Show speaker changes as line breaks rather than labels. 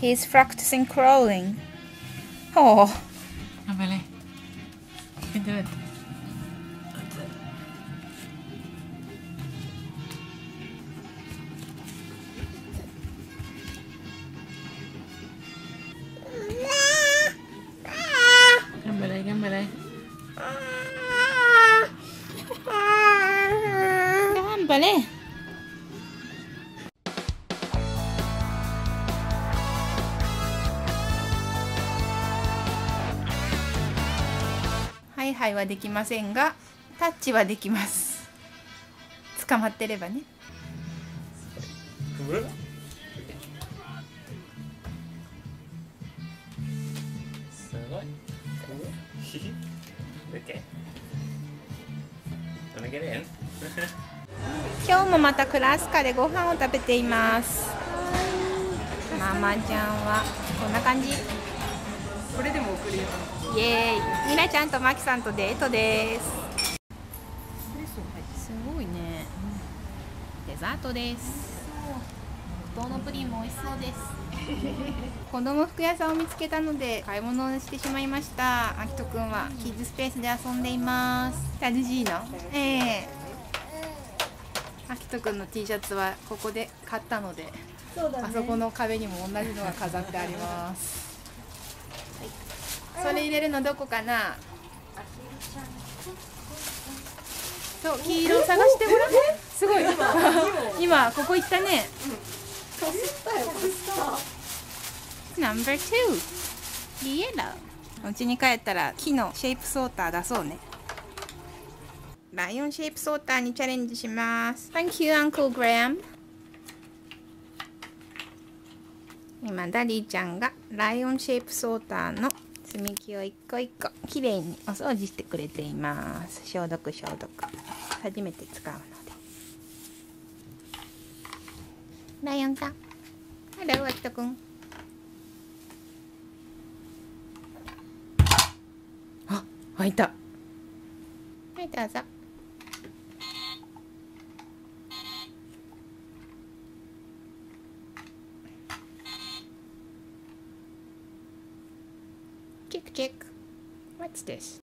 He's practicing crawling. Oh.
Oh, really? You can do it. That's れ。頑張れ。
はできませんが、タッチはできます。捕まってればね。
すごい。
今日もまたクラスカでご飯を食べています。ママちゃんはこんな感じ。
これでも送るよ。
イエーイ。みなちゃんとまきさんとデートです。すごいね。デザートです。黒糖のプリンも美味しそうです。子供服屋さんを見つけたので買い物をしてしまいました。あきとくんはキッズスペースで遊んでいます。楽しいの？ええあきとくんの T シャツはここで買ったので、あそこの壁にも同じのが飾ってあります。それ入れるのどこかな？そう黄色を探してごらんすごい。今ここ行ったね。ナンバー2イエローうちに帰ったら木のシェイプソーター出そうね。ライオンシェイプソーターにチャレンジします。Thank you Uncle Graham 今 Daddy ちゃんがライオン shape sorter の積み木を一個一個きれいにお掃除してくれています。消毒消毒。初めて使うので。ライオンさん。ハローアキトくん。あ開いた。はいどうぞ。チェックチェック What's this?